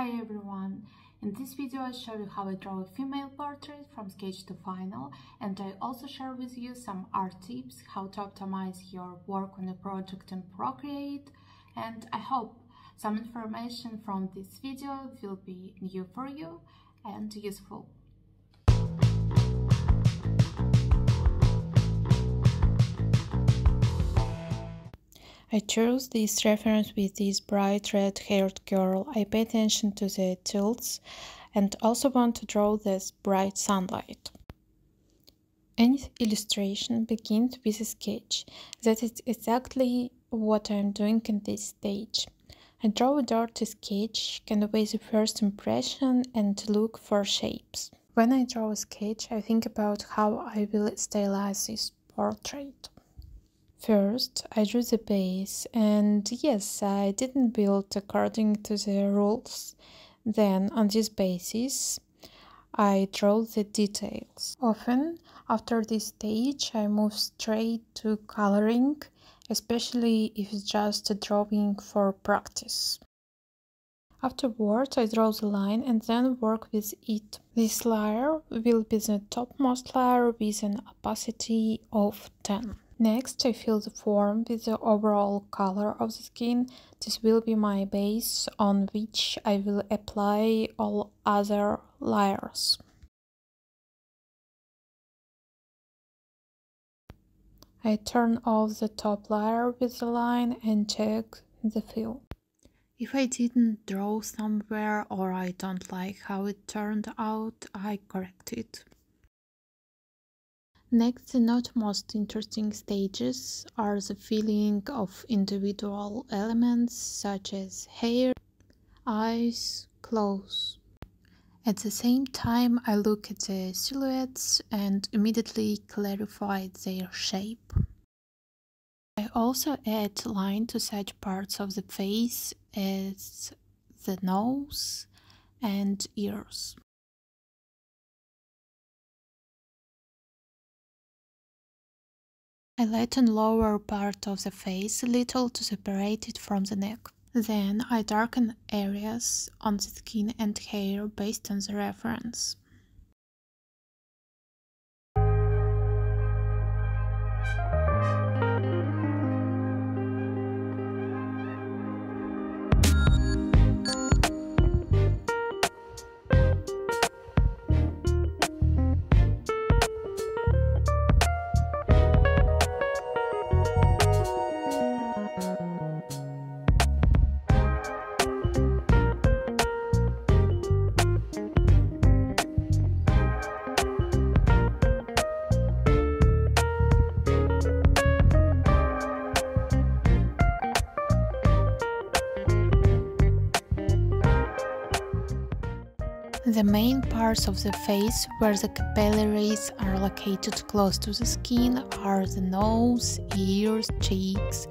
Hi everyone! In this video I show you how I draw a female portrait from sketch to final and I also share with you some art tips, how to optimize your work on a project in Procreate and I hope some information from this video will be new for you and useful. I chose this reference with this bright red haired girl. I pay attention to the tilts and also want to draw this bright sunlight. Any illustration begins with a sketch. That is exactly what I am doing in this stage. I draw a dirty sketch, convey the first impression and look for shapes. When I draw a sketch, I think about how I will stylize this portrait. First, I drew the base, and yes, I didn't build according to the rules. Then, on this basis, I draw the details. Often, after this stage, I move straight to coloring, especially if it's just a drawing for practice. Afterwards, I draw the line and then work with it. This layer will be the topmost layer with an opacity of 10. Next, I fill the form with the overall color of the skin. This will be my base on which I will apply all other layers. I turn off the top layer with the line and check the fill. If I didn't draw somewhere or I don't like how it turned out, I correct it. Next, the not most interesting stages are the filling of individual elements such as hair, eyes, clothes. At the same time, I look at the silhouettes and immediately clarify their shape. I also add line to such parts of the face as the nose and ears. I lighten lower part of the face a little to separate it from the neck. Then I darken areas on the skin and hair based on the reference. The main parts of the face where the capillaries are located close to the skin are the nose, ears, cheeks.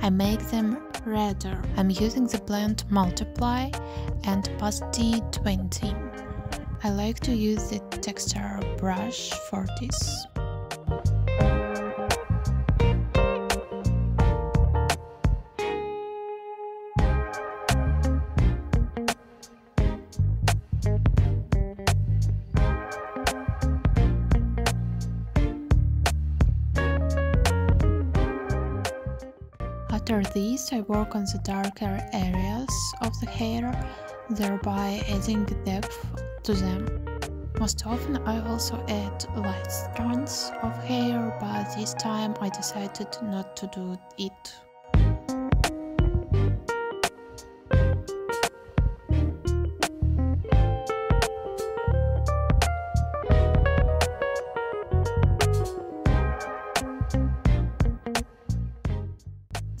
I make them redder. I'm using the blend Multiply and opacity 20. I like to use the texture brush for this. After this, I work on the darker areas of the hair, thereby adding depth to them. Most often I also add light strands of hair, but this time I decided not to do it.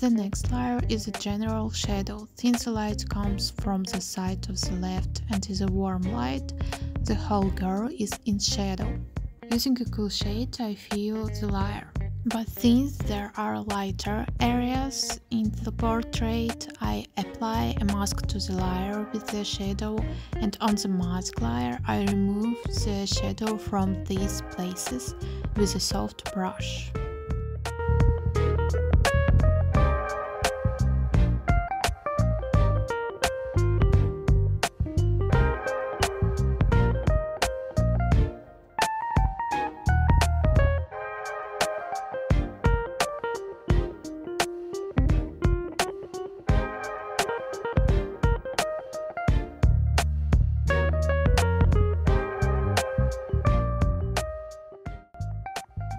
The next layer is a general shadow. Since the light comes from the side of the left and is a warm light, the whole girl is in shadow. Using a cool shade, I fill the layer. But since there are lighter areas in the portrait, I apply a mask to the layer with the shadow and on the mask layer I remove the shadow from these places with a soft brush.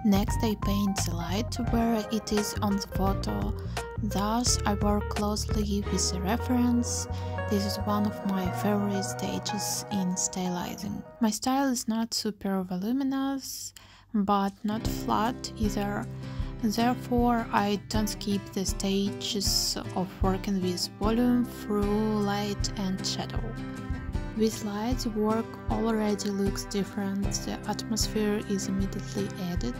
Next I paint the light where it is on the photo, thus I work closely with the reference. This is one of my favorite stages in stylizing. My style is not super voluminous, but not flat either. Therefore, I don't skip the stages of working with volume through light and shadow. With light, the work already looks different, the atmosphere is immediately added,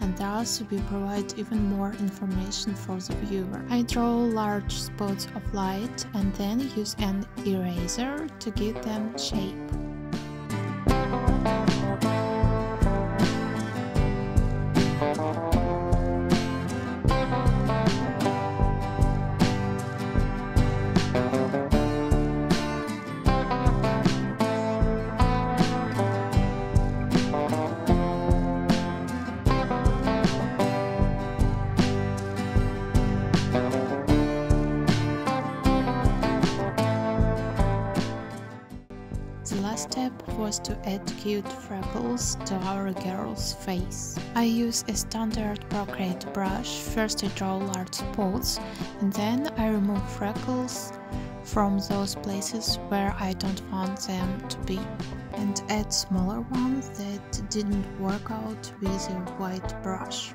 and thus we provide even more information for the viewer. I draw large spots of light and then use an eraser to give them shape. Was to add cute freckles to our girl's face. I use a standard Procreate brush, first I draw large spots and then I remove freckles from those places where I don't want them to be and add smaller ones that didn't work out with a white brush.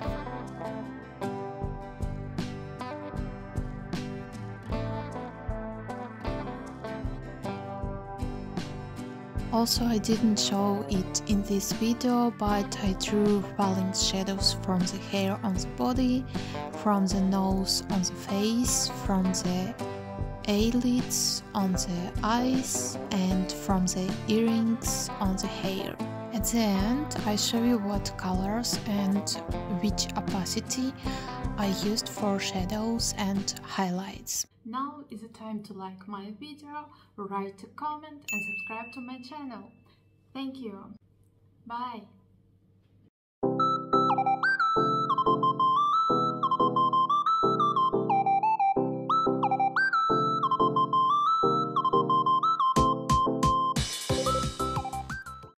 Also I didn't show it in this video, but I drew falling shadows from the hair on the body, from the nose on the face, from the eyelids on the eyes, and from the earrings on the hair. At the end, I show you what colors and which opacity I used for shadows and highlights. Is the time to like my video, write a comment and subscribe to my channel. Thank you. Bye.